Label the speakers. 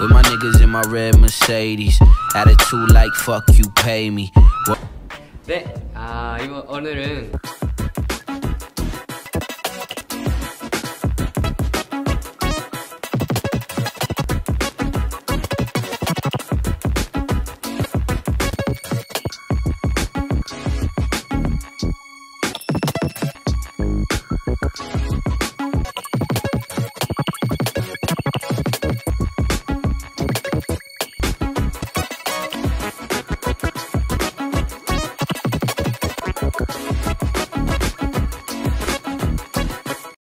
Speaker 1: With my niggas in my red Mercedes. Attitude like fuck you pay me.
Speaker 2: 네, 아 이번 오늘은